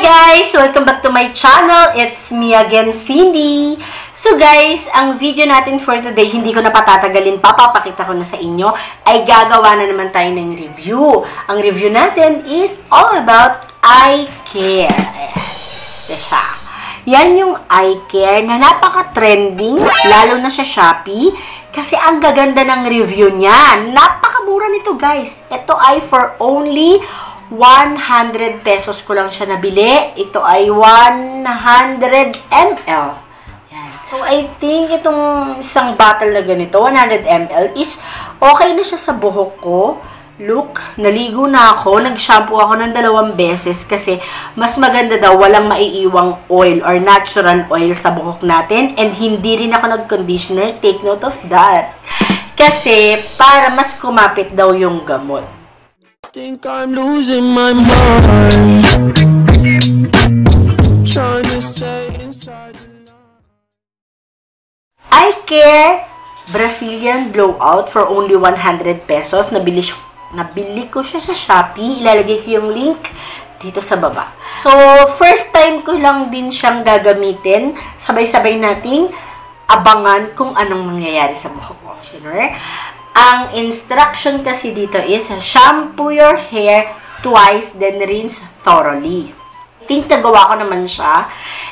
guys! Welcome back to my channel. It's me again, Cindy. So guys, ang video natin for today, hindi ko na patatagalin, papapakita ko na sa inyo, ay gagawa na naman tayo ng review. Ang review natin is all about eye care. Ito siya. Yan yung eye care na napaka-trending, lalo na sa Shopee, kasi ang gaganda ng review niya. Napakamura nito guys. Ito ay for only 100 pesos ko lang siya nabili. Ito ay 100 ml. Yan. So, I think itong isang bottle na ganito, 100 ml, is okay na siya sa buhok ko. Look, naligo na ako. Nag-shampoo ako ng dalawang beses kasi mas maganda daw walang maiiwang oil or natural oil sa buhok natin. And hindi rin ako nag-conditioner. Take note of that. Kasi para mas kumapit daw yung gamot. Think I'm losing my mind. Trying to stay inside. I Care Brazilian Blowout for only 100 pesos. Nabili, nabili ko siya sa Shopee. Ilalagay ko yung link dito sa baba. So, first time ko lang din siyang gagamitin. Sabay-sabay nating abangan kung anong mangyayari sa buhok ko. Sure? Ang instruction kasi dito is shampoo your hair twice then rinse thoroughly. I think nagawa ko naman siya.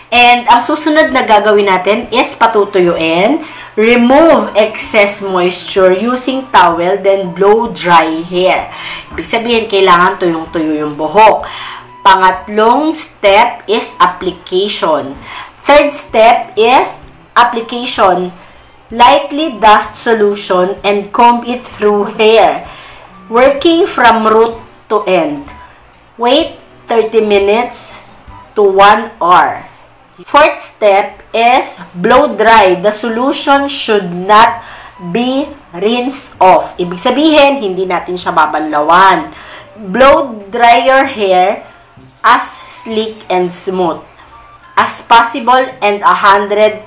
And ang susunod na gagawin natin is patutuyuin. Remove excess moisture using towel, then blow dry hair. Ibig sabihin, kailangan tuyong-tuyo yung buhok. Pangatlong step is application. Third step is application. Lightly dust solution and comb it through hair. Working from root to end. Wait 30 minutes to 1 hour. Fourth step is blow dry. The solution should not be rinsed off. Ibig sabihin, hindi natin siya babanlawan. Blow dry your hair as sleek and smooth as possible and 100%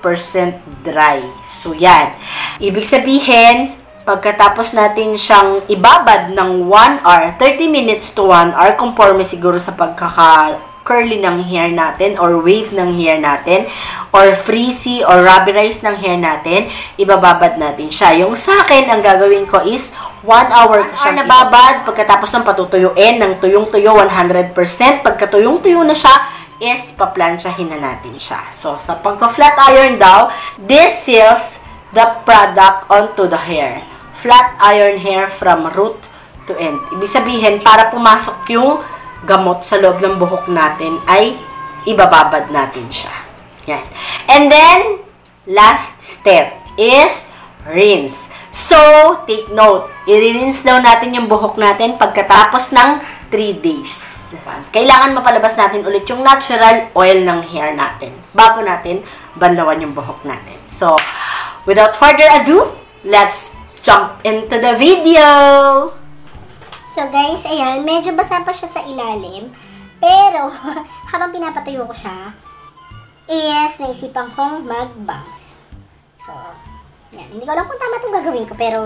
dry. So, yan. Ibig sabihin, pagkatapos natin siyang ibabad ng 1 hour, 30 minutes to 1 hour, conforme siguro sa pagkaka-curly ng hair natin or wave ng hair natin or frizzy or rubberized ng hair natin, ibababad natin siya. Yung sa akin, ang gagawin ko is 1 hour ko siyang nababad pagkatapos ng patutuyuin ng tuyong-tuyo 100%. Pagkatuyong-tuyo na siya, is paplansyahin na natin siya. So, sa pagpa-flat iron daw, this seals the product onto the hair. Flat iron hair from root to end. Ibig sabihin, para pumasok yung gamot sa loob ng buhok natin, ay ibababad natin siya. Yan. And then, last step is rinse. So, take note, i-rinse daw natin yung buhok natin pagkatapos ng 3 days. Kailangan mapalabas natin ulit yung natural oil ng hair natin bago natin banlawan yung buhok natin. So, without further ado, let's jump into the video! So guys, ayan, medyo basa pa siya sa ilalim. Pero, habang pinapatuyo ko siya, is naisipan kong mag-bangs. So, yan. Hindi ko alam kung tama itong gagawin ko, pero,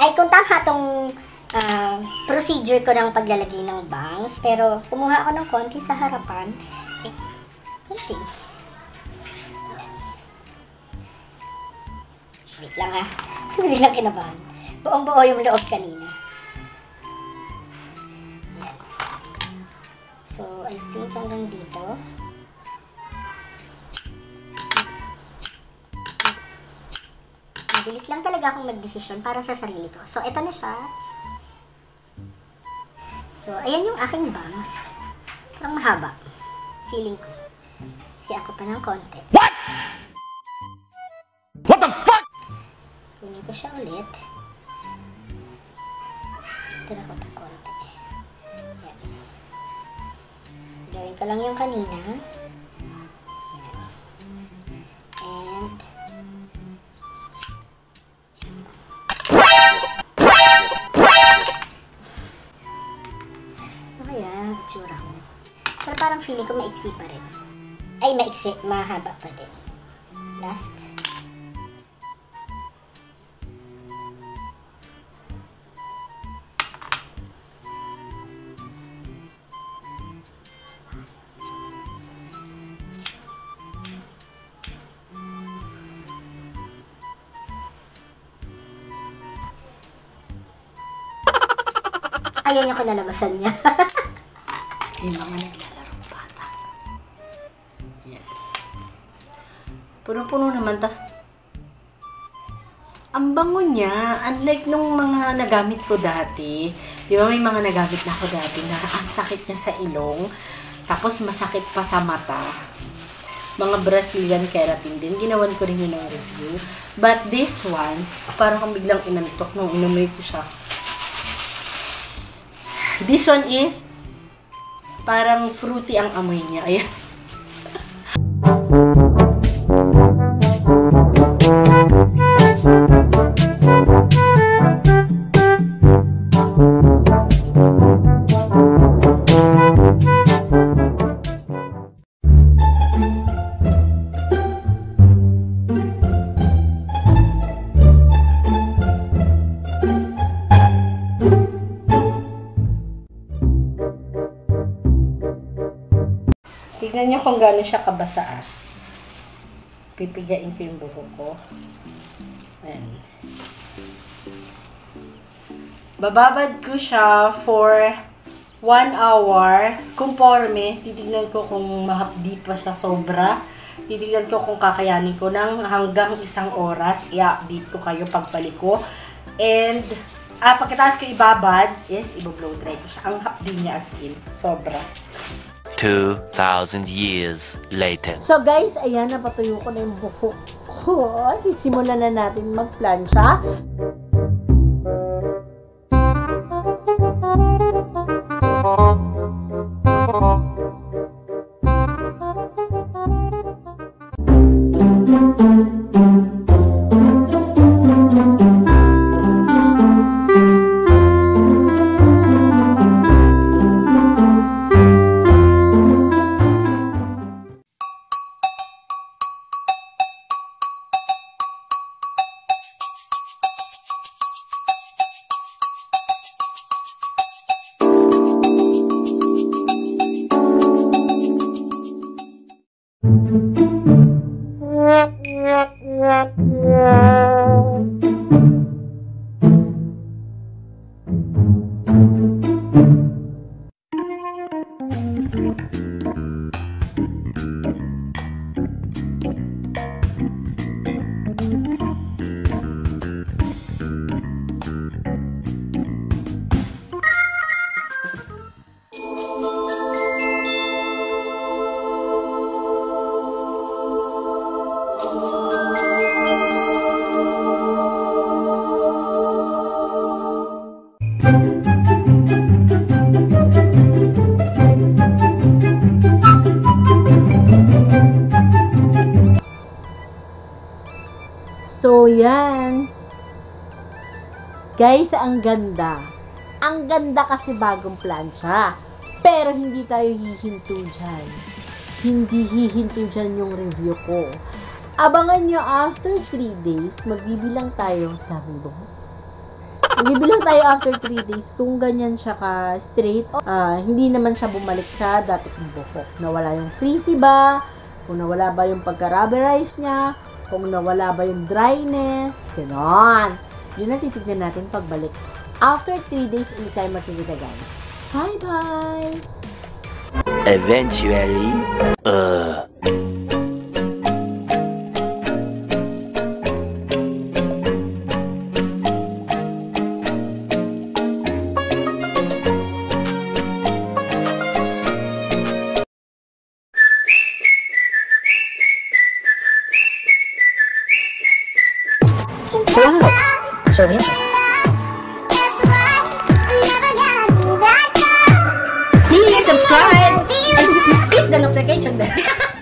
ay kung tama itong ah, procedure ko ng paglalagay ng bangs. Pero, kumuha ako ng konti sa harapan. Eh, konti. Wait lang ha. Biglang kinabahan. Buong buo yung loob kanina. Yan. So, I think hanggang dito. Mabilis lang talaga akong mag-desisyon para sa sarili ko. So, eto na siya. So, ayan yung aking bangs. Parang mahaba. Feeling ko. Kasi ako pa ng konti. What? What the fuck? Kunin ko siya ulit. Tira ko ng konti. Yan. Gawin ko lang yung kanina. feeling ko maiksi pa rin. Ay, maiksi. Mahaba pa din. Last. Ayan yung kinalamasan niya. yung mga Puno-puno naman, tas ang bango niya, unlike nung mga nagamit ko dati, di ba may mga nagamit na ako dati na ang sakit niya sa ilong, tapos masakit pa sa mata. Mga Brazilian keratin din, ginawan ko rin yun ng review. But this one, parang kang biglang inantok nung inumoy ko siya. This one is, parang fruity ang amoy niya. Ayan. Gaano siya kabasa ah. Pipigain ko yung buhok ko. Ayan. Bababad ko siya for 1 hour. Conforme, titignan ko kung mahapdi pa siya sobra. Titignan ko kung kakayanin ko ng hanggang isang oras. I-update ko kayo pagbalik ko. And, ah, pagkatapos ko ibabad, is, ibablow dry ko siya. Ang hapdi niya as in, sobra. 2,000 years later. So guys, ayan, napatuyo ko na yung buhok ko. Sisimulan na natin magplansya. Guys, ang ganda. Ang ganda kasi bagong plancha. Pero hindi tayo hihinto dyan. Hindi hihinto dyan yung review ko. Abangan nyo after 3 days, magbibilang tayo. Daming buhok. Magbibilang tayo after 3 days kung ganyan siya ka straight. Ah, hindi naman siya bumalik sa dati kong buhok. Nawala yung frizzy ba? Kung nawala ba yung pagka-rubberize niya? Kung nawala ba yung dryness? Ganon. Yun ang titignan natin pagbalik. After 3 days, ulit tayo magkikita guys. Bye-bye! Eventually, uh. So, yun. Please subscribe and hit the notification bell.